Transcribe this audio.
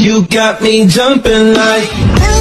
You got me jumping like